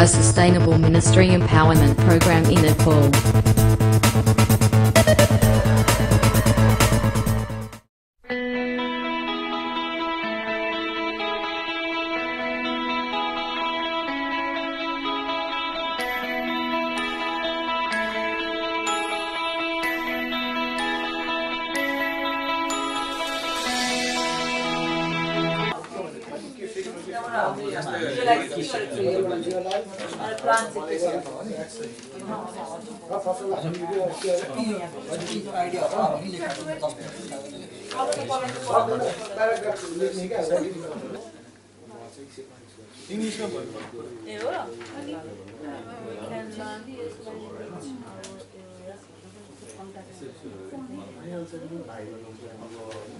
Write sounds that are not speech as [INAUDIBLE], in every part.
a sustainable ministry empowerment program in Nepal. अगाडिको फर्स्टको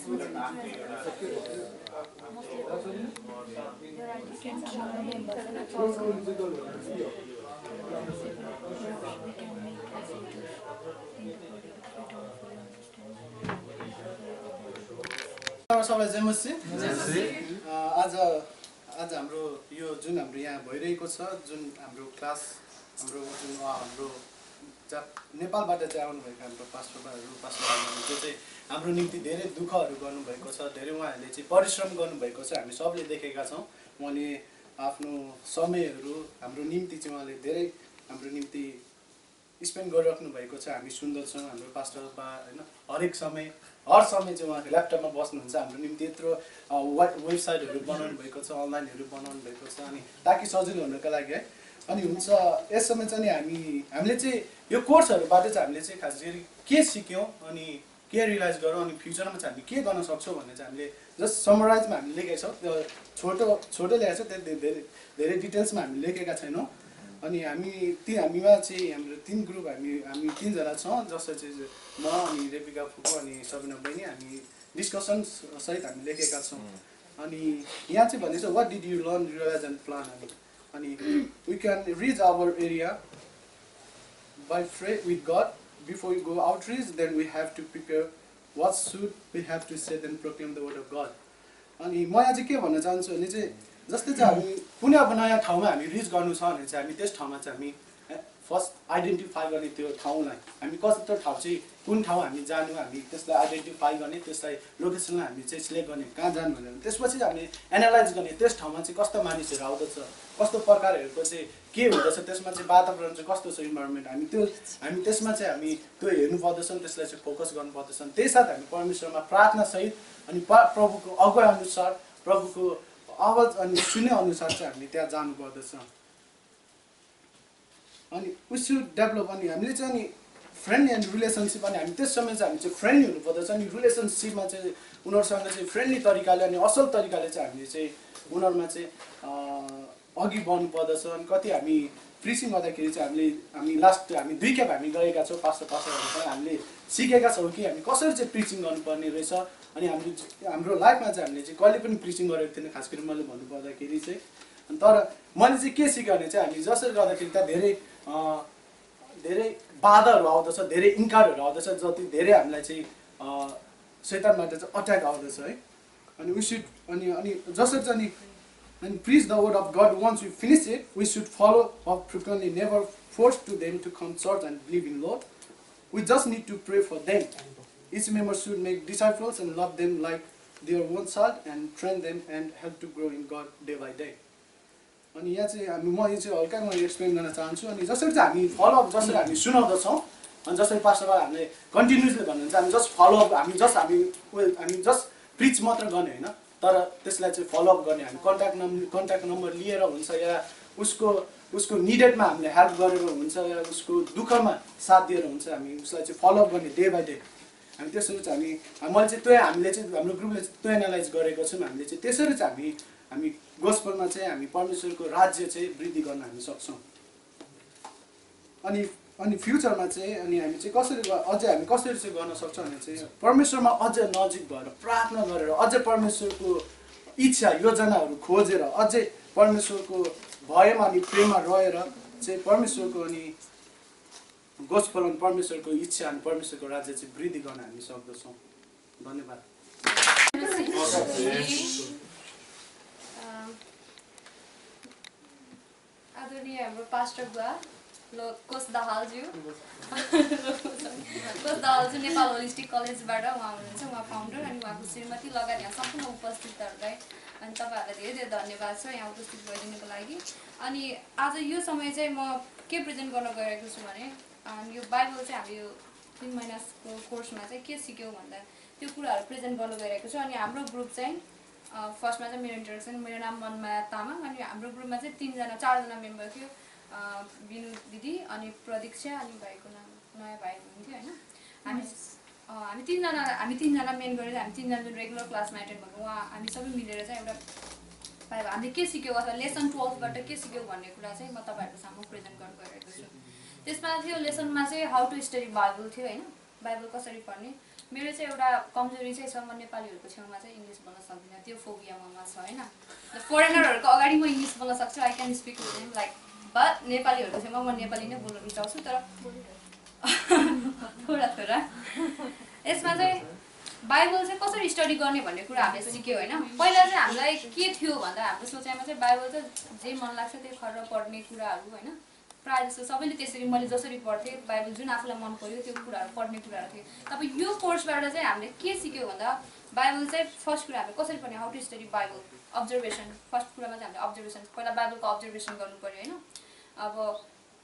सबैलाई जय मसी आज आज हाम्रो यो जुन हाम्रो यहाँ भइरहेको छ जुन हाम्रो क्लास हाम्रो जुन हाम्रो जा नेपालबाट चाहिँ आउनुभएको हाम्रो पास्टरहरू पास्टरहरू जो चाहिँ हाम्रो निम्ति धेरै दुःखहरू गर्नुभएको छ धेरै उहाँहरूले चाहिँ परिश्रम गर्नुभएको छ हामी सबले देखेका छौँ। उहाँले आफ्नो समयहरू हाम्रो निम्ति चाहिँ उहाँले धेरै हाम्रो निम्ति स्पेन्ड गरिराख्नु भएको छ। हामी सुन्दरछौँ हाम्रो पास्टर बा होइन हरेक समय हर समय चाहिँ उहाँको ल्यापटपमा बस्नुहुन्छ। हाम्रो निम्ति यत्रो वेब वेबसाइटहरू बनाउनु भएको छ अनलाइनहरू बनाउनु भएको छ अनि ताकि सजिलो हुनको लागि है। अनि हुन्छ यस समय चाहिँ हामी हामीले चाहिँ यो कोर्सहरूबाट चाहिँ हामीले चाहिँ खास गरी के सिक्यौँ अनि के रियलाइज गरौँ अनि फ्युचरमा चाहिँ हामी के गर्न सक्छौँ भन्ने चाहिँ हामीले जस्ट समराइजमा हामी लेखेका छौँ। त्यो छोटो छोटो लेखेको छ त्यो धेरै धेरै डिटेल्समा हामी लेखेका छैनौँ। अनि हामी ती हामीमा चाहिँ हाम्रो तिन ग्रुप हामी हामी तिनजना छौँ जसलाई चाहिँ म अनि रेपिका फुको अनि सबिना बहिनी हामी डिस्कसन सहित हामी लेखेका छौँ। अनि यहाँ चाहिँ भनेको छ what did you learn realise and plan अनि अनि we can reach our area by pray with God before you go outreach, then we have to prepare what should we have to say then proclaim the word of God. अनि म यहाँ चाहिँ के भन्न चाहन्छु भने चाहिँ जस्तै चाहिँ हामी कुनै अब नयाँ ठाउँमा हामी रिच गर्नु छ भने चाहिँ हामी त्यस ठाउँमा चाहिँ हामी फर्स्ट आइडेन्टिफाई गर्ने त्यो ठाउँलाई हामी कस्तो ठाउँ चाहिँ कुन ठाउँ हामी जानु हामी त्यसलाई आइडेन्टिफाई गर्ने त्यसलाई लोकेसनलाई हामी चाहिँ सिलेक्ट गर्ने कहाँ जानु भनेर त्यसपछि चाहिँ हामीले एनालाइज गर्ने त्यस ठाउँमा चाहिँ कस्तो मानिसहरू आउँदछ कस्तो प्रकारहरूको चाहिँ के हुँदछ त्यसमा चाहिँ वातावरण चाहिँ कस्तो छ इन्भाइरोमेन्ट हामी त्यो हामी त्यसमा चाहिँ हामी त्यो हेर्नु पर्दछन् त्यसलाई चाहिँ फोकस गर्नु पर्दछन्। त्यही साथ हामी परमेश्वरमा प्रार्थनासहित अनि प प्रभुको अगुवाई अनुसार प्रभुको आवाज अनि सुन्ने अनुसार चाहिँ हामी त्यहाँ जानु पर्दछ अनि उस डेभलप अनि हामीले चाहिँ अनि फ्रेन्ड एन्ड रिलेसनसिप अनि हामी त्यस समय चाहिँ हामी चाहिँ फ्रेन्डली हुनुपर्दछ अनि रिलेसनसिपमा चाहिँ उनीहरूसँग चाहिँ फ्रेन्डली तरिकाले अनि असल तरिकाले चाहिँ हामीले चाहिँ उनीहरूमा चाहिँ अघि बढ्नु पर्दछ अनि कति हामी प्रिसिङ गर्दाखेरि चाहिँ हामीले हामी लास्ट हामी दुई खेप हामी गएका छौँ पास्टर पास्टरहरूसँग हामीले सिकेका छौँ कि हामी कसरी चाहिँ प्रिचिङ गर्नुपर्ने रहेछ अनि हाम्रो हाम्रो लाइफमा चाहिँ हामीले चाहिँ कहिले पनि प्रिचिङ गरेको थिएन खास गरी मैले भन्नु पर्दाखेरि चाहिँ तर मैले चाहिँ के सिकेँ भने चाहिँ हामी जसरी गर्दाखेरि त्यहाँ धेरै धेरै बाधाहरू आउँदछ धेरै इन्कारहरू आउँदछ जति धेरै हामीलाई चाहिँ शैतानबाट चाहिँ अट्याक आउँदछ है। अनि सुड अनि अनि जसरी चाहिँ please the word of God once you finish it we should follow up frequently never force to them to come church and believe in Lord we just need to pray for them each member should make disciples and love them like their one child and train them and help to grow in God day by day अनि यहाँ चाहिँ हामी म यो चाहिँ हल्का म explain गर्न चाहन्छु। अनि जसरी चाहिँ हामी फलोअप जसरी हामी सुनाउँदछौँ अनि जसरी पास्टरबाट हामीले कन्टिन्युसली भन्नुहुन्छ हामी जस्ट फलोअप हामी जस्ट हामी हामी जस्ट प्रिच मात्र गर्ने होइन। तर त्यसलाई चाहिँ फलोअप गर्ने हामी कन्ट्याक्ट नम्बर कन्ट्याक्ट नम्बर लिएर हुन्छ या उसको उसको निडेडमा हामीले हेल्प गरेर हुन्छ या उसको दुःखमा साथ दिएर हुन्छ हामी उसलाई चाहिँ फलोअप गर्ने डे बाई डे हामी त्यसरी चाहिँ हामी मैले चाहिँ त्यो हामीले चाहिँ हाम्रो ग्रुपले त्यो एनालाइज गरेको छौँ। हामीले चाहिँ त्यसरी चाहिँ हामी हामी गोस्पलमा चाहिँ हामी परमेश्वरको राज्य चाहिँ वृद्धि गर्न हामी सक्छौँ। अनि अनि फ्युचरमा चाहिँ अनि हामी चाहिँ कसरी अझै हामी कसरी चाहिँ गर्न सक्छौँ भने चाहिँ परमेश्वरमा अझै नजिक भएर प्रार्थना गरेर अझै परमेश्वरको इच्छा योजनाहरू खोजेर अझै परमेश्वरको भयमा अनि प्रेममा रहेर चाहिँ परमेश्वरको अनि गोस्पल अनि परमेश्वरको इच्छा अनि परमेश्वरको राज्य चाहिँ वृद्धि गर्न हामी सक्दछौँ। धन्यवाद। आदरणीय हाम्रो पास्टर बुवा कोष दाहालज्यू? [LAUGHS] कोष दाहालज्यू नेपाल होलिस्टिक कलेजबाट उहाँ हुनुहुन्छ उहाँ फाउन्डर अनि उहाँको श्रीमती लगायत यहाँ सम्पूर्ण उपस्थितहरूलाई अनि तपाईँहरूलाई धेरै धेरै धन्यवाद छ यहाँ उपस्थित भइदिनुको लागि। अनि आज यो समय चाहिँ म के प्रेजेन्ट गर्न गइरहेको छु भने यो बाइबल चाहिँ हामी यो तिन महिनाको कोर्समा चाहिँ के सिक्यौँ भन्दा त्यो कुराहरू प्रेजेन्ट गर्न गइरहेको छु। अनि हाम्रो ग्रुप चाहिँ फर्स्टमा चाहिँ मेरो इन्ट्रोडक्सन मेरो नाम मनमाया तामाङ अनि हाम्रो ग्रुपमा चाहिँ तिनजना चारजना मेम्बर थियो। बिनु दिदी अनि प्रदीक्षा अनि भाइको नाम नयाँ भाइ हुनुहुन्थ्यो होइन? हामी हामी तिनजना हामी तिनजना मेन गरेर हामी तिनजना जुन रेगुलर क्लासमा एटेन्ड भएको। उहाँ हामी सबै मिलेर चाहिँ एउटा बाइबल हामीले के सिक्यौँ अथवा लेसन टुवेल्भबाट के सिक्यौँ भन्ने कुरा चाहिँ म तपाईँहरूको सामु प्रेजेन्ट गर्न गइरहेको छु। त्यसमा थियो लेसनमा चाहिँ हाउ टु स्टडी बाइबल थियो होइन? बाइबल कसरी पढ्ने? मेरो चाहिँ एउटा कमजोरी चाहिँ छ म नेपालीहरूको छेउमा चाहिँ इङ्ग्लिस बोल्न सक्दिनँ। त्यो फोबिया ममा छ होइन? फोरेनरहरूको अगाडि म इङ्ग्लिस बोल्न सक्छु I can speak like but नेपालीहरूको छेउमा म नेपाली नै बोल्न रुचाउँछु तर थोडा थोडा यसमा चाहिँ बाइबल चाहिँ कसरी स्टडी गर्ने भन्ने कुरा हामीले सिक्यौँ होइन। पहिला चाहिँ हामीलाई के थियो भन्दा हाम्रो सोचाइमा चाहिँ बाइबल चाहिँ जे मन लाग्छ त्यही खरेर पढ्ने कुराहरू होइन। प्रायः जस्तो सबैले त्यसरी मैले जसरी पढ्थेँ बाइबल जुन आफूलाई मन पऱ्यो त्यो कुराहरू पढ्ने कुराहरू थियो तपाईँ यो कोर्सबाट चाहिँ हामीले के सिक्यौँ भन्दा बाइबल चाहिँ फर्स्ट कुरा हामीले कसरी पढ्ने how to study Bible observation first कुरामा चाहिँ हामीले अब्जर्भेसन पहिला बाइबलको अब्जर्भेसन गर्नु पऱ्यो होइन? अब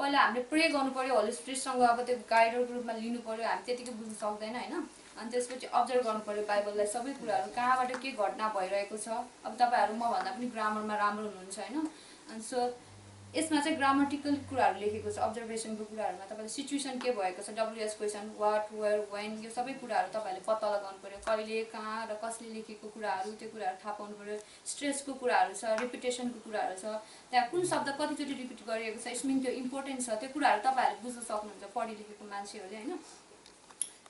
पहिला हामीले प्रे गर्नु पऱ्यो होली स्पिरिटसँग अब त्यो गाइडर ग्रुपमा लिनु पऱ्यो हामी त्यतिकै बुझ्नु सक्दैन होइन? अनि त्यसपछि अब्जर्भ गर्नु पऱ्यो बाइबललाई सबै कुराहरू कहाँबाट के घटना भइरहेको छ? अब तपाईँहरू मभन्दा पनि ग्रामरमा राम्रो हुनुहुन्छ होइन? अनि सो यसमा चाहिँ ग्रामटिकल कुराहरू लेखेको छ अब्जर्भेसनको कुराहरूमा तपाईँले सिचुएसन के भएको छ डब्लुएस क्वेसन वाट वेयर वेन यो सबै कुराहरू तपाईँहरूले पत्ता लगाउनु पऱ्यो कहिले कहाँ र कसले लेखेको कुराहरू त्यो कुराहरू थाहा पाउनु पऱ्यो स्ट्रेसको कुराहरू छ रिपिटेसनको कुराहरू छ। त्यहाँ कुन शब्द कतिचोटि रिपिट गरिएको छ यसमा त्यो इम्पोर्टेन्ट छ। त्यो कुराहरू तपाईँहरूले बुझ्न सक्नुहुन्छ पढि लेखेको मान्छेहरूले होइन?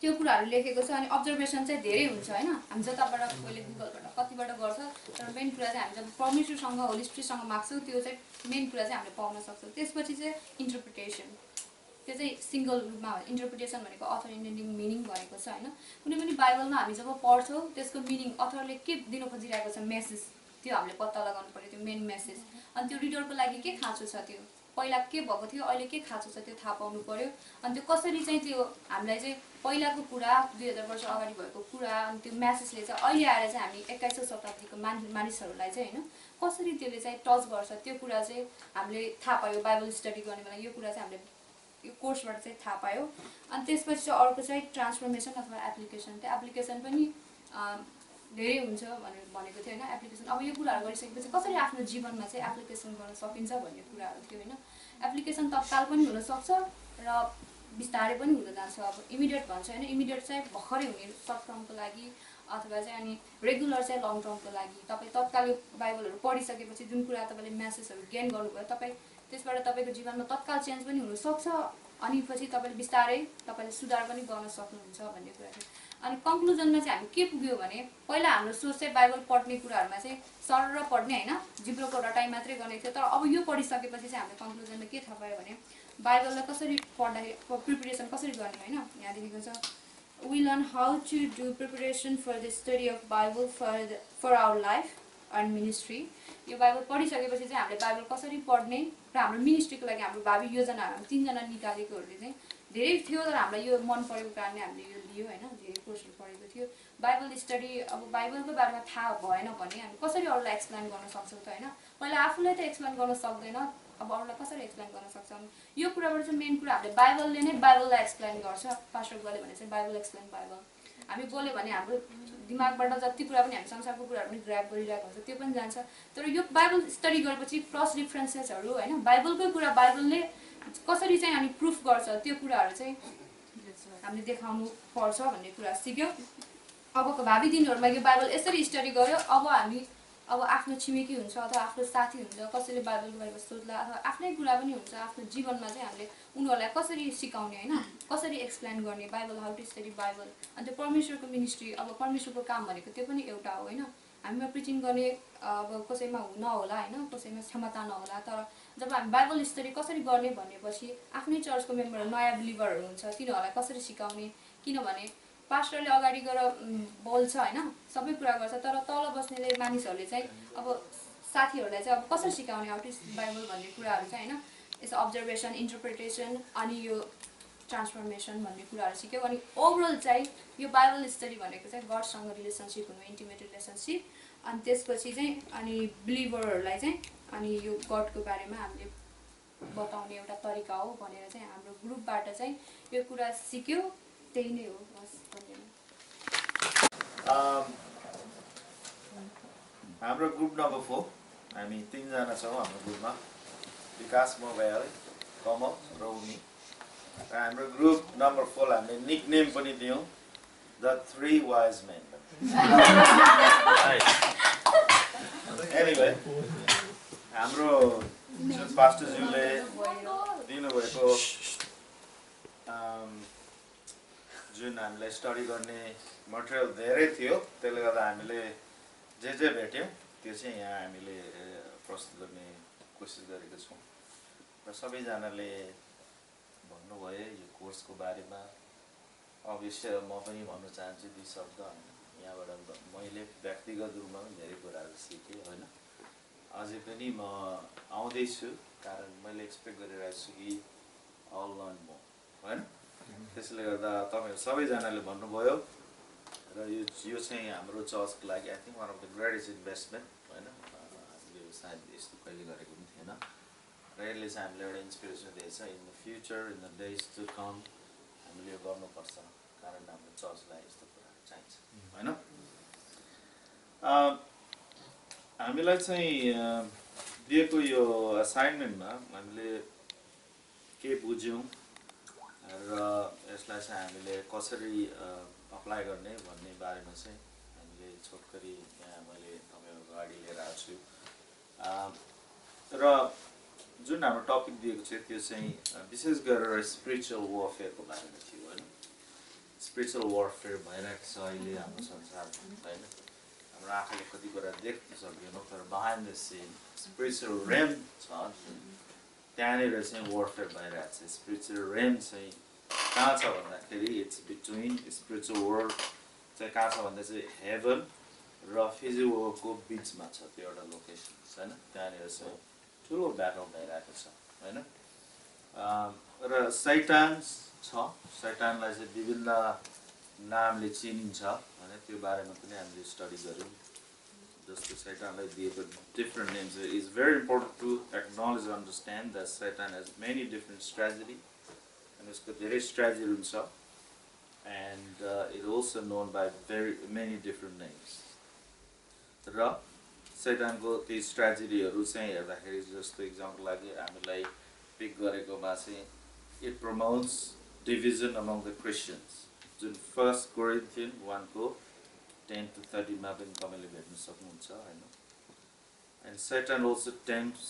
त्यो कुराहरू लेखेको छ अनि अब्जर्भेसन चाहिँ धेरै हुन्छ होइन? हामी जताबाट पहिले गुगलबाट कतिबाट गर्छ तर मेन कुरा चाहिँ हामी जब परमेश्वरसँग होली स्पिरिटसँग माग्छौँ त्यो चाहिँ मेन कुरा चाहिँ हामीले पाउन सक्छौँ। त्यसपछि चाहिँ इन्टरप्रिटेसन त्यो चाहिँ सिङ्गल रूपमा इन्टरप्रिटेसन भनेको अथर इन्टेन्डिङ मिनिङ भनेको छ होइन? कुनै पनि बाइबलमा हामी जब पढ्छौँ त्यसको मिनिङ अथरले के दिन खोजिरहेको छ मेसेज त्यो हामीले पत्ता लगाउनु पऱ्यो त्यो मेन मेसेज अनि त्यो रिडरको लागि के खाँचो छ त्यो? पहिला के भएको थियो अहिले के खाँचो छ त्यो थाहा पाउनु पऱ्यो अनि त्यो कसरी चाहिँ त्यो हामीलाई चाहिँ पहिलाको कुरा दुई हजार वर्ष अगाडि भएको कुरा अनि त्यो म्यासेजले चाहिँ अहिले आएर चाहिँ हामी एक्काइसौँ शताब्दीको मान मानिसहरूलाई चाहिँ होइन कसरी त्यसले चाहिँ टच गर्छ त्यो कुरा चाहिँ हामीले थाहा पायो। बाइबल स्टडी गर्ने बेला यो कुरा चाहिँ हामीले यो कोर्सबाट चाहिँ थाहा पायो। अनि त्यसपछि चाहिँ अर्को चाहिँ ट्रान्सफर्मेसन अथवा एप्लिकेसन त्यो एप्लिकेसन पनि धेरै हुन्छ भनेर भनेको थियो होइन। एप्लिकेसन अब यो कुराहरू गरिसकेपछि कसरी आफ्नो जीवनमा चाहिँ एप्लिकेसन गर्न सकिन्छ भन्ने कुराहरू थियो होइन। एप्लिकेसन तत्काल पनि हुनसक्छ र बिस्तारै पनि हुन जान्छ। अब इमिडिएट भन्छ होइन इमिडिएट चाहिँ भर्खरै हुने सर्ट टर्मको लागि अथवा चाहिँ अनि रेगुलर चाहिँ लङ टर्मको लागि। तपाईँ तत्काल बाइबलहरू पढिसकेपछि जुन कुरा तपाईँले म्यासेजहरू गेन गर्नुभयो तपाईँ त्यसबाट तपाईँको जीवनमा तत्काल चेन्ज पनि हुनसक्छ अनि पछि तपाईँले बिस्तारै तपाईँले सुधार पनि गर्न सक्नुहुन्छ भन्ने कुरा थियो अनि कन्क्लुजनमा चाहिँ हामी के पुग्यो भने पहिला हाम्रो सोच चाहिँ बाइबल पढ्ने कुराहरूमा चाहिँ सर र पढ्ने होइन जिब्रोको रटाइ मात्रै गर्ने थियो। तर अब यो पढिसकेपछि चाहिँ हामीले कन्क्लुजनमा के थाहा पायो भने बाइबललाई कसरी पढ्दाखेरि प्रिपेरेसन कसरी गर्ने होइन यहाँ लेखेको छ we learn how to do preparation for the study of Bible for for our life and ministry यो बाइबल पढिसकेपछि चाहिँ हामीले बाइबल कसरी पढ्ने र हाम्रो मिनिस्ट्रीको लागि हाम्रो भावी योजनाहरू तिनजना निकालेकोहरूले चाहिँ धेरै थियो तर हामीलाई यो मन परेको कारणले हामीले यो लियो होइन धेरै कोर्सहरू पढेको थियो। बाइबल स्टडी अब बाइबलको बारेमा थाहा भएन भने हामी कसरी अरूलाई एक्सप्लेन गर्न सक्छौँ त होइन? पहिला आफूलाई त एक्सप्लेन गर्न सक्दैन अब अरूलाई कसरी एक्सप्लेन गर्न सक्छौँ? यो कुराबाट चाहिँ मेन कुरा हामीले बाइबलले नै बाइबललाई एक्सप्लेन गर्छ। पास्टर गऱ्यो भने चाहिँ बाइबल एक्सप्लेन बाइबल। हामी बोल्यो भने हाम्रो दिमागबाट जति कुरा पनि हामी संसारको कुराहरू पनि ग्राप गरिरहेको हुन्छ त्यो पनि जान्छ। तर यो बाइबल स्टडी गरेपछि क्रस रिफरेन्सेसहरू होइन? बाइबलकै कुरा बाइबलले कसरी चाहिँ हामी प्रुफ गर्छ त्यो कुराहरू चाहिँ हामीले देखाउनु पर्छ भन्ने कुरा सिक्यो। अबको भावी दिनहरूमा यो बाइबल यसरी स्टडी गर्यो अब हामी अब आफ्नो छिमेकी हुन्छ अथवा आफ्नो साथी हुन्छ कसैले बाइबलको बारेमा सोध्ला अथवा आफ्नै कुरा पनि हुन्छ आफ्नो जीवनमा चाहिँ हामीले उनीहरूलाई कसरी सिकाउने होइन कसरी एक्सप्लेन गर्ने Bible how to study Bible अन्त परमेश्वरको मिनिस्ट्री अब परमेश्वरको काम भनेको त्यो पनि एउटा हो होइन। हामीमा प्रिचिङ गर्ने अब कसैमा नहोला होइन कसैमा क्षमता नहोला तर जब हामी बाइबल स्टडी कसरी गर्ने भनेपछि आफ्नै चर्चको मेम्बरहरू नयाँ बिलिभरहरू हुन्छ तिनीहरूलाई कसरी सिकाउने किनभने पास्टरले अगाडि गएर बोल्छ होइन सबै कुरा गर्छ तर तल बस्नेले मानिसहरूले चाहिँ अब साथीहरूलाई चाहिँ अब कसरी सिकाउने आउट बाइबल भन्ने कुराहरू चाहिँ होइन यसो अब्जर्भेसन इन्टरप्रिटेसन अनि यो ट्रान्सफर्मेसन भन्ने कुराहरू सिक्यो अनि ओभरअल चाहिँ यो बाइबल स्टडी भनेको चाहिँ गडसँग रिलेसनसिप हुनु इन्टिमेट रिलेसनसिप अनि त्यसपछि चाहिँ अनि बिलिभरहरूलाई चाहिँ अनि यो गडको बारेमा हामीले बताउने एउटा तरिका हो भनेर चाहिँ हाम्रो ग्रुपबाट चाहिँ यो कुरा सिक्यो। त्यही नै हो बस Um, हाम्रो ग्रुप नम्बर फोर हामी तिनजना छौँ हाम्रो ग्रुपमा। विकास म भयो है कमल र उनी र हाम्रो ग्रुप नम्बर फोर हामीले निक नेम पनि दियौँ the three wise men. [LAUGHS] Anyway हाम्रो जुन पास्टरज्यूले दिनुभएको um, जुन हामीलाई स्टडी गर्ने मटेरियल धेरै थियो त्यसले गर्दा हामीले जे जे भेट्यौँ त्यो चाहिँ यहाँ हामीले प्रस्तुत गर्ने कोसिस गरेको छौँ। र सबैजनाले भन्नुभयो यो कोर्सको बारेमा। अवश्य म पनि भन्न चाहन्छु दुई शब्द होइन यहाँबाट मैले व्यक्तिगत रूपमा पनि धेरै कुराहरू सिकेँ होइन? अझै पनि म आउँदैछु कारण मैले एक्सपेक्ट गरिरहेको छु कि अल लर्न म होइन? त्यसले गर्दा तपाईँहरू सबैजनाले भन्नुभयो र यो यो चाहिँ हाम्रो चर्चको लागि I think one of the greatest investment होइन? हामीले सायद यस्तो कहिले गरेको पनि थिएन। र यसले चाहिँ हामीलाई एउटा इन्सपिरेसन दिएछ in the future in the days to come हामीले यो गर्नुपर्छ कारण हाम्रो चर्चलाई यस्तो चाहिन्छ होइन हामीलाई चाहिँ दिएको यो असाइनमेन्टमा हामीले के बुझ्यौँ र यसलाई चाहिँ हामीले कसरी अप्लाई गर्ने भन्ने बारेमा चाहिँ हामीले छोटकरी यहाँ मैले तपाईँहरूको अगाडि लिएर आएको छु। र जुन हाम्रो टपिक दिएको छ त्यो चाहिँ विशेष गरेर स्पिरिचुअल वरफेयरको बारेमा थियो। स्पिरिचुअल वरफेयर भइरहेको छ अहिले हाम्रो संसारमा होइन हाम्रो आँखाले कति कुरा देख्न सक्दैनौँ तर behind the scene spiritual realm छ त्यहाँनिर चाहिँ वरफेयर भइरहेको छ स्पिरिचुअल रेम चाहिँ कहाँ छ भन्दाखेरि इट्स बिट्विन स्पिरिचुअल वर्ल्ड चाहिँ कहाँ छ भन्दा चाहिँ हेभन र फिजिकल वर्ल्डको बिचमा छ त्यो एउटा लोकेसन होइन त्यहाँनिर चाहिँ ठुलो ब्याटल भइरहेको छ होइन र सैटान छ। सैटानलाई चाहिँ विभिन्न नामले चिनिन्छ होइन त्यो बारेमा पनि हामीले स्टडी गऱ्यौँ। जस्तो सैटानलाई दिएको different names is very important to acknowledge understand that Satan has many different strategy अनि उसको धेरै स्ट्राटेजीहरू हुन्छ। And it also known by very many different names र सैटानको ती स्ट्राटेजीहरू चाहिँ हेर्दाखेरि जस्तो इक्जाम्पल लागि हामीलाई पिक गरेकोमा चाहिँ it promotes division among the Christians जुन फर्स्ट कोरिन्थियन वानको टेन टु थर्टीमा पनि तपाईँले भेट्न सक्नुहुन्छ होइन? And Satan also tempts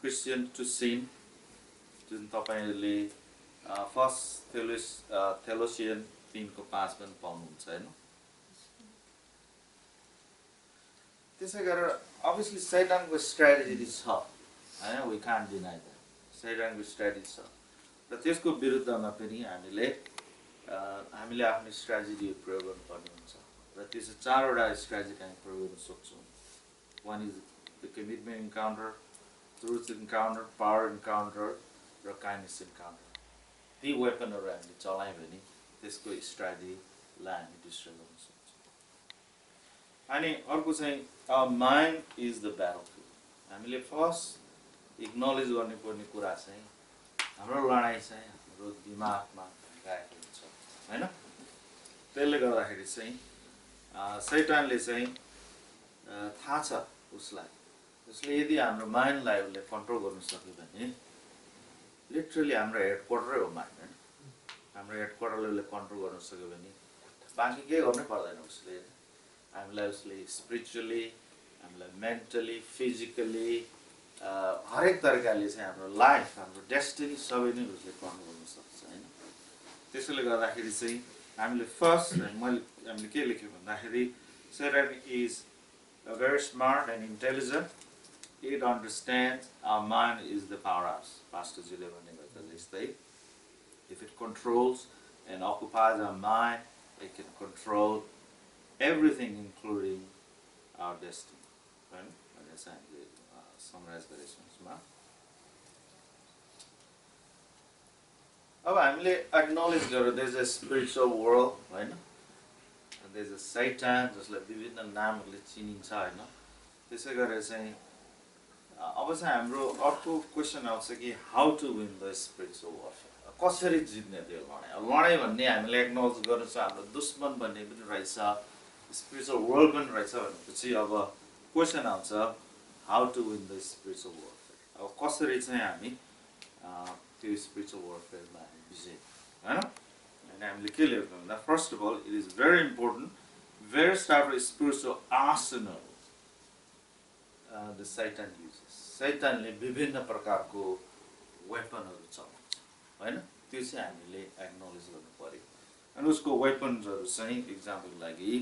Christian to sin जुन तपाईँले फर्स्ट थेलोस थेलोसियन तिनको पाँच पनि पाउनुहुन्छ होइन? त्यसै गरेर अभियसली सैटानको स्ट्राटेजी छ होइन? वी कान्ट डिनाइ द्याट सैटानको स्ट्राटेजी छ। र त्यसको विरुद्धमा पनि हामीले हामीले आफ्नो स्ट्राटेजी प्रयोग गर्नुपर्ने हुन्छ। र त्यो चाहिँ चारवटा स्ट्राटेजी हामी प्रयोग गर्न सक्छौँ। One is the commitment encounter truth encounter power encounter र काइन्डनेस इन्काउन्टर ती वेपनहरू हामीले चलायौँ भने त्यसको स्ट्राटेजीलाई हामी डिस्ट्रोय गर्न सक्छौँ। अनि अर्को चाहिँ माइन्ड इज द फिल्ड हामीले फर्स्ट इग्नोलेज गर्नुपर्ने कुरा चाहिँ हाम्रो लडाइँ चाहिँ हाम्रो दिमागमा भइरहेको हुन्छ होइन? त्यसले गर्दाखेरि चाहिँ अँ, सैतानले चाहिँ थाहा छ उसलाई। उसले यदि हाम्रो माइन्डलाई उसले कन्ट्रोल गर्नु सक्यो भने लिटरली हाम्रो हेड क्वार्टरै हो माइन्ड होइन? हाम्रो हेड क्वार्टरले उसले कन्ट्रोल गर्नु सक्यो भने बाँकी केही गर्नै पर्दैन उसले। हामीलाई उसले स्पिरिचुअली हामीलाई मेन्टली फिजिकली हरेक तरिकाले चाहिँ हाम्रो लाइफ हाम्रो डेस्टिनी सबै नै उसले कन्ट्रोल गर्नु सक्छ होइन त्यसैले गर्दाखेरि चाहिँ हामीले फर्स्ट मैले हामीले के लेख्यो भन्दाखेरि सेरन is a very smart and intelligent. It understands our mind is the powerhouse. Pastor Jile भनेको त त्यस्तै. If it controls and occupies our mind, it can control everything including our destiny. होइन भनेर चाहिँ हामीले Summarise गरेछौँ अब हामीले एक्नोलेज गरेर इज अ स्पिरिचुअल वर्ल्ड होइन इज अ सैटान जसलाई विभिन्न नामहरूले चिनिन्छ होइन त्यसै गरेर चाहिँ अब चाहिँ हाम्रो अर्को क्वेसन आउँछ कि how to win the spiritual warfare कसरी जित्ने त्यो लडाइँ? लडाइँ भन्ने हामीले एक्नोलेज गर्नु छ हाम्रो दुश्मन भन्ने पनि रहेछ स्पिरिचुअल वर्ल्ड पनि रहेछ भनेपछि अब क्वेसन आउँछ how to win the spiritual warfare अब कसरी चाहिँ हामी त्यो स्पिरिचुअल वारफेयरमा हामी विजय होइन? अनि हामीले के लेख्नु भन्दा first of all it is very important very start spiritual arsenal the Satan uses सैतानले विभिन्न प्रकारको वेपनहरू चलाउँछ होइन? त्यो चाहिँ हामीले एक्नोलेज गर्नु पऱ्यो अनि उसको वेपन्सहरू चाहिँ इक्जाम्पलको लागि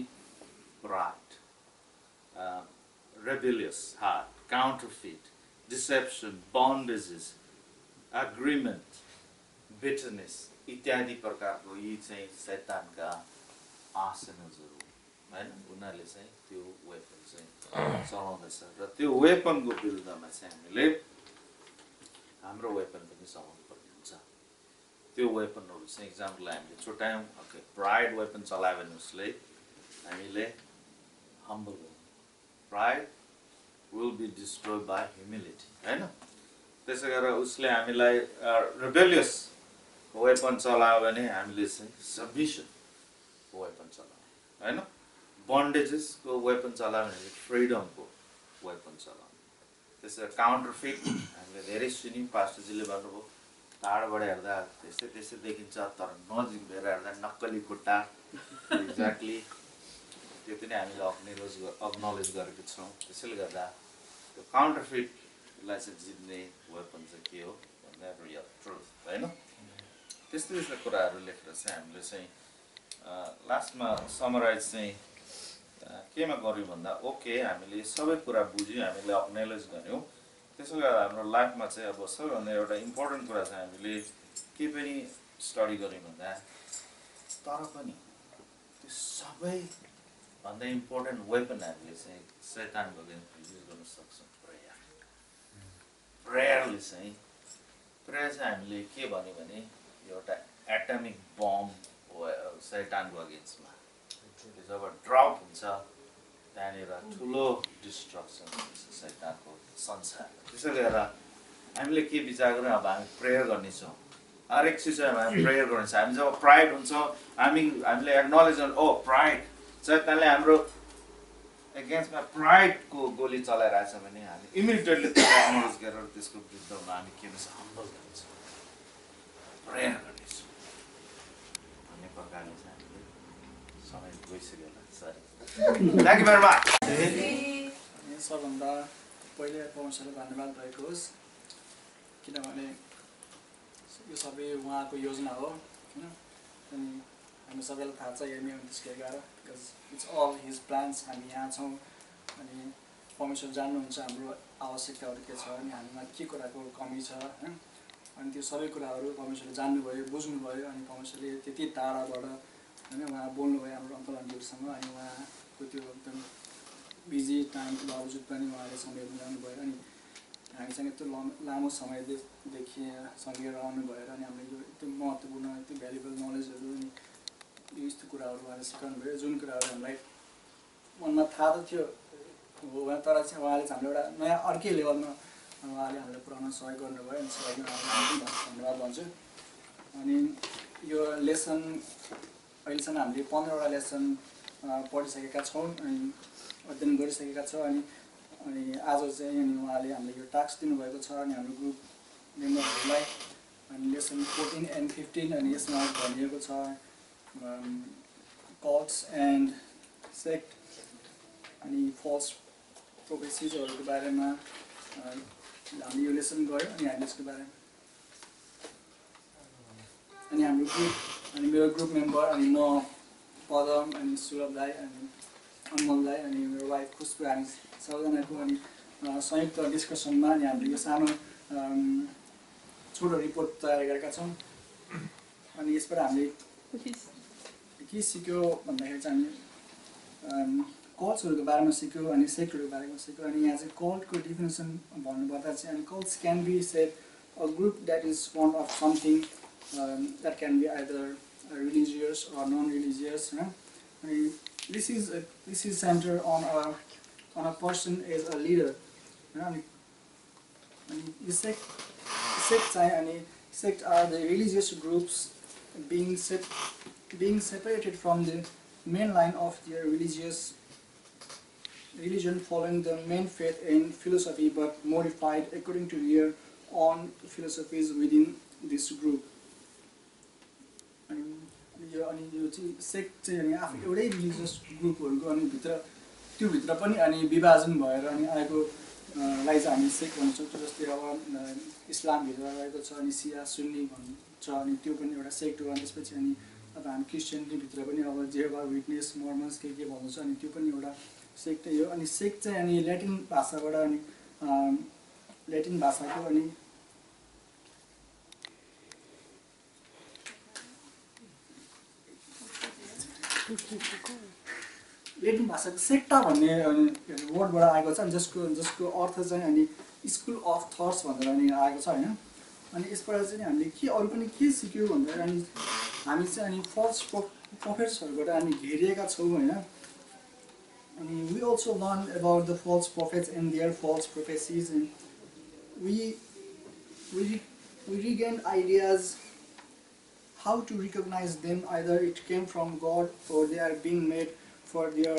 pride rebellious heart counterfeit deception bondages agreement bitterness इत्यादि प्रकारको यी चाहिँ शैतानका आसनजहरू होइन? उनीहरूले चाहिँ त्यो वेपन चाहिँ चलाउँदैछ। र त्यो वेपनको विरुद्धमा चाहिँ हामीले हाम्रो वेपन पनि चलाउनु पर्ने हुन्छ। त्यो वेपनहरू चाहिँ इक्जाम्पल हामीले छुट्यायौँ। ओके प्राइड वेपन चलायो भने उसले हामीले humble pride will be destroy by humility होइन? त्यसै गरेर उसले हामीलाई रिबेलियस वेपन चलायो भने हामीले चाहिँ सब्मिसनको वेपन चलाउने होइन? बन्डेजेसको वेपन चलायो भने फ्रिडमको वेपन चलाउने त्यसै काउन्टर फिट हामीले धेरै सुन्यौँ पास्टरजीले भन्नुभयो टाढोबाट हेर्दा त्यस्तै त्यस्तै देखिन्छ तर नजिक भएर हेर्दा नक्कली खुट्टा। एक्ज्याक्टली त्यो पनि हामीले अक्नोलेज अक्नोलेज गरेको छौँ। त्यसैले गर्दा त्यो काउन्टर फिटलाई चाहिँ जित्ने वेपन चाहिँ के हो भन्दा रियल ट्रुथ होइन त्यस्तै त्यस्तै कुराहरू लेखेर चाहिँ हामीले चाहिँ लास्टमा समराइज चाहिँ केमा गऱ्यौँ भन्दा ओके हामीले सबै कुरा बुझ्यौँ हामीले अक्नोलेज गऱ्यौँ त्यसो गर्दा हाम्रो लाइफमा चाहिँ अब सबैभन्दा एउटा इम्पोर्टेन्ट कुरा चाहिँ हामीले के पनि स्टडी गऱ्यौँ भन्दा तर पनि त्यो सबैभन्दा इम्पोर्टेन्ट वेपन हामीले चाहिँ शैतानको अगेन्स्ट युज गर्न सक्छौँ प्रेयरले चाहिँ प्रेयर चाहिँ हामीले के भन्यो भने एउटा एटमिक बम हो सैतानको अगेन्स्टमा। जब ड्रप हुन्छ त्यहाँनिर ठुलो डिस्ट्रक्सन हुन्छ सैतानको संसार। त्यसैले गर्दा हामीले के विचार गऱ्यौँ अब हामी प्रेयर गर्नेछौँ। हरेक चिजमा हामी प्रेयर गर्नेछ। हामी जब प्राइड हुन्छ हामी हामीले एक्नोलेज ओ प्राइड सैतानले हाम्रो एगेन्स्टमा प्राइडको गोली चलाइरहेछ भने हामी इमिडिएटली त्यसलाई एक्नोलेज गरेर त्यसको विरुद्धमा हामी के भन्छ हम्बल गर्छौँ। प्रेयर गर्नेछौँ। भन्ने प्रकारले चाहिँ हामीले समय होला sorry thank you very much सबभन्दा पहिले परमेश्वरलाई धन्यवाद भएको होस् किनभने यो सबै उहाँको योजना हो होइन? अनि हामी सबैलाई थाहा छ हेर्ने त्यसको एघार। Because it's all his plans हामी यहाँ छौँ अनि परमेश्वर जान्नुहुन्छ हाम्रो आवश्यकताहरू के छ अनि हामीमा के कुराको कमी छ होइन? अनि त्यो सबै कुराहरू परमेश्वरले जान्नुभयो बुझ्नुभयो अनि परमेश्वरले त्यति टाढाबाट होइन उहाँ बोल्नुभयो हाम्रो अङ्कल आन्टीहरूसँग अनि उहाँको त्यो एकदम बिजी टाइमको बावजुद पनि उहाँले समय भयो अनि हामीसँग यत्रो लम समयदेखि सँगै रहनु भएर अनि हामीले यो एकदम महत्त्वपूर्ण एकदम भ्यालुएबल नलेजहरू अनि यो यस्तो सिकाउनु भयो जुन कुराहरू हामीलाई मनमा थाहा त थियो हो तर चाहिँ उहाँले चाहिँ हाम्रो एउटा नयाँ अर्कै लेभलमा उहाँले हामीलाई पुऱ्याउन सहयोग गर्नुभयो अनि सहयोग धन्यवाद भन्छु। अनि यो लेसन अहिलेसम्म हामीले पन्ध्रवटा लेसन पढिसकेका छौँ अनि अध्ययन गरिसकेका छौँ अनि अनि आज चाहिँ अनि उहाँले हामीलाई यो टास्क दिनुभएको छ अनि हाम्रो ग्रुप मेम्बरहरूलाई अनि लेसन फोर्टिन एन्ड फिफ्टिन अनि यसमा भनिएको छ। कल्स एन्ड सेक्ट अनि फल्स प्रोफेसिजहरूको बारेमा अ, हामीले यो लेसन गऱ्यौँ अनि हामीले यसको बारेमा। अनि हाम्रो ग्रुप अनि मेरो ग्रुप मेम्बर अनि म पदम अनि सुरभ दाई अनि अनमोल दाई अनि मेरो वाइफ खुसबु हामी सबैजनाको अनि संयुक्त डिस्कसनमा अनि हामीले यो सानो अम, छोटो रिपोर्ट तयार गरेका छौँ। अनि यसबाट हामीले के सिक्यो भन्दाखेरि चाहिँ हामी कल्सहरूको बारेमा सिक्यो अनि सेक्टरहरूको बारेमा सिक्यो अनि यहाँ चाहिँ कल्टको डिफिनेसन भन्नुपर्दा चाहिँ अनि cults can be set a group that is fond of something that can be either religious or non religious होइन अनि this is this is centre on a on a person as a leader होइन अनि अनि sect sect चाहिँ अनि sect are the religious groups being set, being separated from the main line of their religious religion following the main faith and philosophy but modified according to their own philosophies within this group. त्योभित्र पनि अनि विभाजन भएर अनि चाहिँ हामी जस्तै अब इस्लामभित्र रहेको छ अनि सिया सुन्नी भन्छ अनि त्यो पनि एउटा सेक्ट हो अनि त्यसपछि अनि अब हामी क्रिस्चियनलीभित्र पनि अब जेवा विटनेस मर्मन्स के के भन्नु अनि त्यो पनि एउटा सेक्टै हो। अनि सेक्ट चाहिँ अनि ल्याटिन भाषाबाट अनि ल्याटिन भाषाको अनि ल्याटिन भाषाको सेक्टा भन्ने अनि वर्डबाट आएको छ अनि जसको जसको अर्थ चाहिँ अनि स्कुल अफ थट्स भनेर अनि आएको छ होइन। अनि यसबाट चाहिँ हामीले के अरू पनि के सिक्यो भन्दाखेरि अनि हामी चाहिँ अनि फल्स प्रो प्रोफेट्सहरूबाट हामी घेरिएका छौँ होइन। अनि we also learn about the false prophets and their false prophecies and we we we regain ideas how to recognize them. Either it came from God or they are being made for their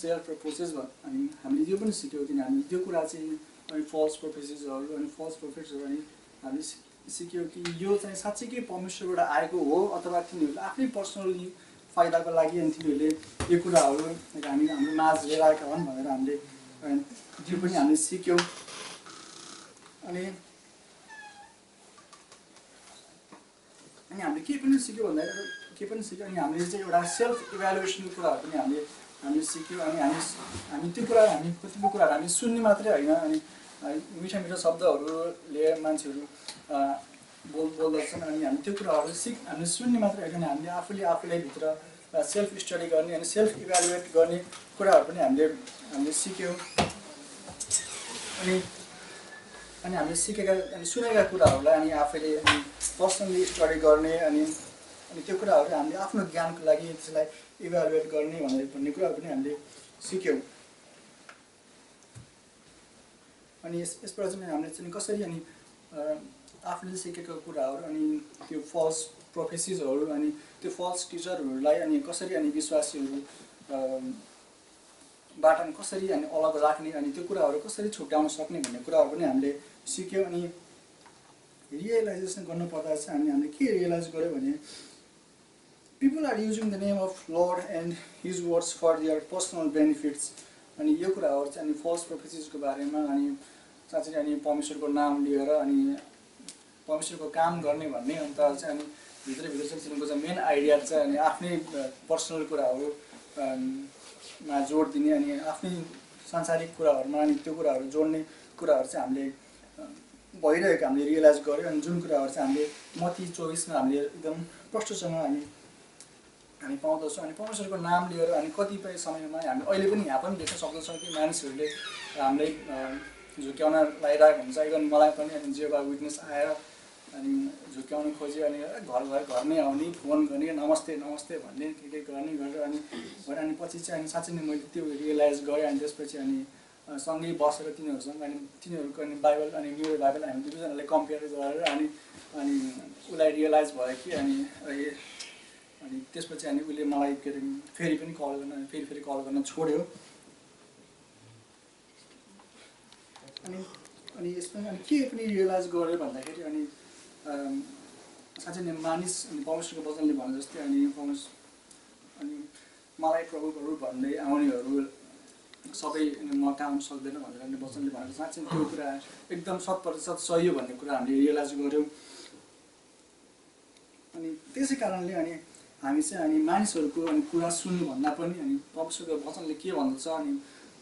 self purposes. अनि हामीले त्यो पनि सिक्यौँ किन हामी त्यो कुरा चाहिँ अनि फल्स प्रोफेसिसहरू अनि फल्स प्रोफेट्सहरू अनि हामीले सि- सिक्यौँ कि यो चाहिँ साँच्चीकै परमेश्वरबाट आएको हो अथवा तिनीहरूले आफ्नै पर्सनली फाइदाको लागि अनि तिनीहरूले यो कुराहरू हामी हाम्रो माझ लिएर आएका हुन् भनेर हामीले त्यो पनि हामीले सिक्यौँ। अनि अनि हामीले के पनि सिक्यो भन्दाखेरि के पनि सिक्यो अनि हामीले चाहिँ एउटा सेल्फ इभ्यालुएसनको कुराहरू पनि हामीले हामीले सिक्यौँ। अनि हामी हामी त्यो कुरा हामी कतिपय कुराहरू हामी सुन्ने मात्रै होइन। अनि मिठा मिठा शब्दहरूले मान्छेहरू बोल बोल्दछन् अनि हामी त्यो कुराहरू सिक हामीले सुन्ने मात्रै होइन हामीले आफूले आफूलाई भित्र सेल्फ स्टडी गर्ने अनि सेल्फ इभ्यालुएट गर्ने कुराहरू पनि हामीले हामीले सिक्यौँ। अनि अनि हामीले सिकेका अनि सुनेका कुराहरूलाई अनि आफैले अनि पर्सनली स्टडी गर्ने अनि अनि त्यो कुराहरू हामीले आफ्नो ज्ञानको लागि त्यसलाई इभ्यालुएट गर्ने भनेर भन्ने कुराहरू पनि हामीले सिक्यौँ। अनि यस यसबाट चाहिँ हामीले चाहिँ कसरी अनि आफूले सिकेको कुराहरू अनि त्यो फल्स प्रोफेसिसहरू अनि त्यो फल्स टिचरहरूलाई अनि कसरी अनि विश्वासीहरू बाट अनि कसरी अनि अलग राख्ने अनि त्यो कुराहरू कसरी छुट्याउन सक्ने भन्ने कुराहरू पनि हामीले सिक्यौँ अनि रियलाइजेसन गर्नुपर्दा चाहिँ हामी हामीले के रियलाइज गऱ्यो भने people are using the name of Lord and his words for their personal benefits अनि यो कुराहरू चाहिँ अनि फल्स प्रोफेसिसको बारेमा अनि साँच्चै अनि परमेश्वरको नाम लिएर अनि परमेश्वरको काम गर्ने भन्ने अन्त चाहिँ अनि भित्रभित्र चाहिँ तिनीहरूको चाहिँ मेन आइडिया चाहिँ अनि आफ्नै पर्सनल कुराहरू अम, मा जोड दिने अनि आफ्नै सांसारिक कुराहरूमा अनि त्यो कुराहरू जोड्ने कुराहरू चाहिँ हामीले भइरहेको हामीले रियलाइज गऱ्यौँ अनि जुन कुराहरू चाहिँ हामीले मती चौबिसमा हामीले एकदम प्रष्टसँग हामी हामी पाउँदछौँ अनि परमेश्वरको नाम लिएर अनि कतिपय समयमा हामी अहिले पनि यहाँ पनि देख्न सक्दछौँ कि मानिसहरूले हामीलाई झुक्याउन लगाइरहेको हुन्छ। इभन मलाई पनि अनि जेबा विटनेस आएर अनि झुक्याउनु खोज्यो अनि घर घर घर नै आउने फोन गर्ने नमस्ते नमस्ते भन्ने के के गर्ने गरेर अनि भएर अनि पछि चाहिँ अनि साँच्चै नै मैले त्यो रियलाइज गरेँ अनि त्यसपछि अनि सँगै बसेर तिनीहरूसँग अनि तिनीहरूको अनि बाइबल अनि न्यु बाइबल हामी दुईजनाले कम्पेयर गरेर अनि अनि उसलाई रियलाइज भयो कि अनि अनि त्यसपछि अनि उसले मलाई के अरे फेरि पनि कल गर्न फेरि फेरि कल गर्न छोड्यो। अनि अनि यसमा अनि के पनि रियलाइज गर्यो भन्दाखेरि अनि साँच्चै नै मानिस अनि पवित्रको वचनले भने जस्तै अनि पवित्र अनि मलाई प्रभु प्रभु भन्दै आउनेहरू सबै नटाउन सक्दैन भनेर अनि वचनले भनेको साँच्चै त्यो कुरा एकदम शत प्रतिशत सही हो भन्ने कुरा हामीले रियलाइज गऱ्यौँ अनि त्यसै कारणले अनि हामी चाहिँ अनि मानिसहरूको अनि कुरा सुन्नुभन्दा पनि अनि पवित्रको वचनले के भन्दछ अनि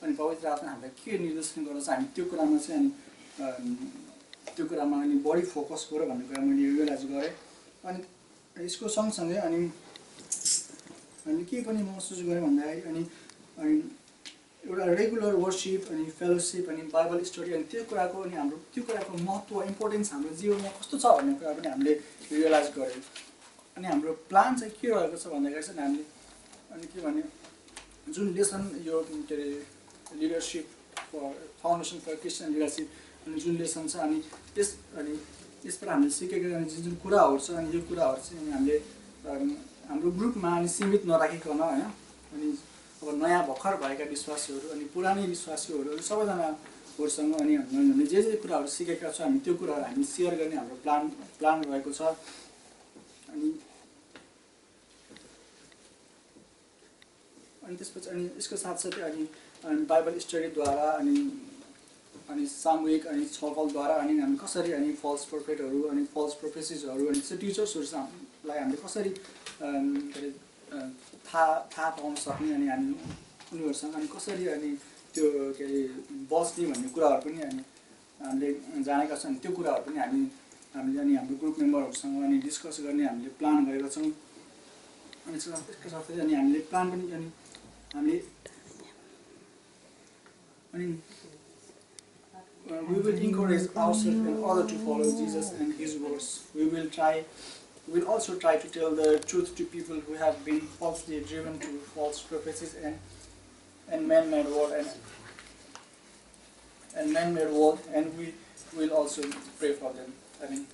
अनि पवित्र आत्मा हामीलाई के निर्देशन गर्दछ हामी त्यो कुरामा चाहिँ अनि त्यो कुरामा अनि बढी फोकस गरौँ भन्ने कुरा मैले रियलाइज गरेँ। अनि यसको सँगसँगै अनि अनि के पनि महसुस गरेँ भन्दाखेरि अनि अनि एउटा रेगुलर वर्सिप अनि फेलोसिप अनि बाइबल स्टडी अनि त्यो कुराको अनि हाम्रो त्यो कुराको महत्त्व इम्पोर्टेन्स हाम्रो जीवनमा कस्तो छ भन्ने कुरा पनि हामीले रियलाइज गऱ्यौँ अनि हाम्रो प्लान चाहिँ के रहेको छ भन्दाखेरि चाहिँ हामीले अनि के भने जुन लेसन यो के अरे leadership for foundation for Christian leadership अनि जुन लेसन छ अनि त्यस अनि यसबाट हामीले सिकेको अनि जुन जुन कुराहरू छ अनि यो कुराहरू चाहिँ अनि हामीले हाम्रो ग्रुपमा अनि सीमित नराखिकन होइन अनि अब नयाँ भर्खर भएका विश्वासीहरू अनि पुरानै विश्वासीहरू सबैजनाहरूसँग अनि हामीले जे जे कुराहरू सिकेका छौँ हामी त्यो कुराहरू हामी सेयर गर्ने हाम्रो प्लान प्लान रहेको छ। अनि अनि त्यसपछि अनि यसको साथसाथै अनि अनि बाइबल स्टडीद्वारा अनि अनि सामूहिक अनि छलफलद्वारा अनि हामी कसरी अनि फल्स प्रोफेटहरू अनि फल्स प्रोफेसिसहरू अनि त्यो टिचर्सहरूलाई हामीले कसरी के अरे थाहा थाहा पाउन सक्ने अनि हामी उनीहरूसँग अनि कसरी अनि त्यो के अरे बस्ने भन्ने कुराहरू पनि हामी हामीले जानेका छौँ अनि त्यो कुराहरू पनि हामी हामीले अनि हाम्रो ग्रुप मेम्बरहरूसँग अनि डिस्कस गर्ने हामीले प्लान गरेका छौँ। अनि त्यसको साथै अनि हामीले प्लान पनि अनि I mean, we will encourage ourselves and others to follow Jesus and His words. We will try. We will also try to tell the truth to people who have been falsely driven to false prophecies and and man-made world and and man-made world, and we will also pray for them. I mean.